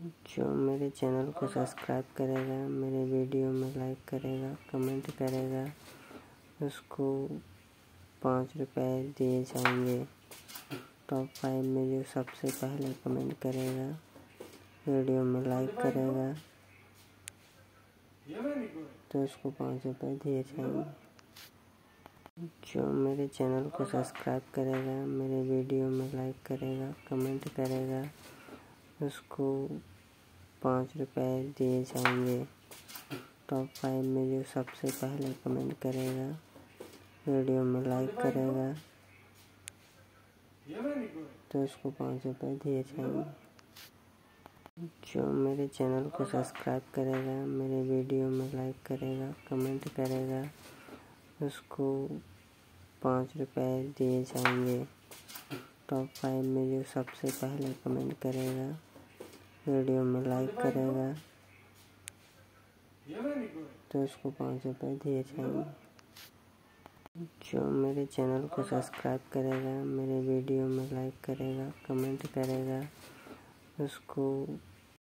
जो मेरे चैनल को सब्सक्राइब करेगा, मेरे वीडियो में लाइक करेगा, कमेंट करेगा, उसको पाँच रुपए दिए जाएँगे टॉप फाइव में जो सबसे पहले कमेंट करेगा, वीडियो में लाइक करेगा तो उसको पाँच रुपए दिए जाएँगे। जो मेरे चैनल को सब्सक्राइब करेगा, मेरे वीडियो में लाइक करेगा, कमेंट करेगा, उसको पाँच रुपए दिए जाएँगे। टॉप फाइव में जो सबसे पहले कमेंट करेगा वीडियो में लाइक करेगा तो उसको पाँच रुपये दिए जाएँगे। जो मेरे चैनल को सब्सक्राइब करेगा, मेरे वीडियो में लाइक करेगा कमेंट करेगा, उसको पाँच रुपये दिए जाएँगे। टॉप फाइव में जो सबसे पहले कमेंट करेगा वीडियो में लाइक करेगा। तो उसको पाँच रुपये दिए जाएँगे। जो मेरे चैनल को सब्सक्राइब करेगा, मेरे वीडियो में लाइक करेगा, कमेंट करेगा, उसको